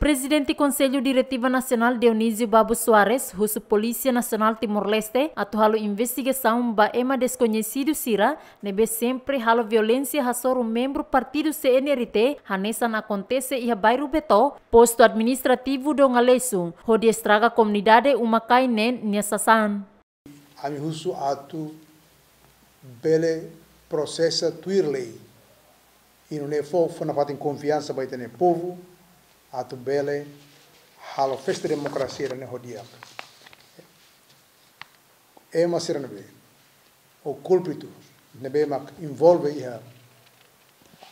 Presidente Conselho Diretivo Nacional Dionísio Babu Soares, russo Polícia Nacional Timor-Leste, atual investigação ba ema desconhecido sira, nebe sempre halo violência hasor um membro partido CNRT, hanesan acontece e bairro Beto, posto administrativo do Ngalesu, onde estraga comunidade uma kainen nessasan. Ami russo atu bele processa tuirlei. E não é fofo, não tem confiança para ter povo, atu bele halo festa democracia ne hodia e ma sira nebe o culpito nebe ma involve ia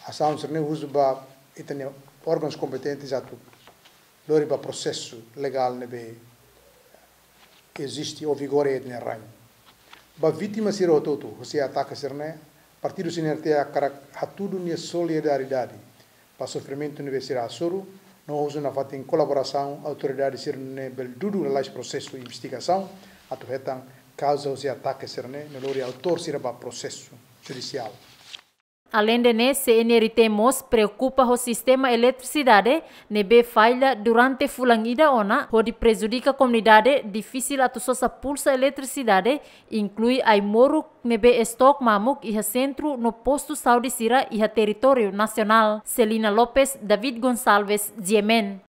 a sounds ne ba itene órgãos competentes atu lori ba processo legal nebe existe o vigore ne rain. Ba vítima sira o toto se ataca sirne partido sinerte a cara hatudu ne solidariedade. Para sofrimento nebe sira soro nós na fata em colaboração autoridade ser ne bel dudu na lais processo de investigação. Atu hetan causa os ataques ser ne no lori autor sira ba processo judicial Além de né, CNRT MOS preocupa o sistema eletricidade, nebe falha durante fulangida ona, onde prejudica a comunidade, difícil a sosa pulsa eletricidade, inclui a moro nebe estoque mamuk e centro no posto saúde sira e território nacional. Celina Lopes, David Gonçalves, Diemen.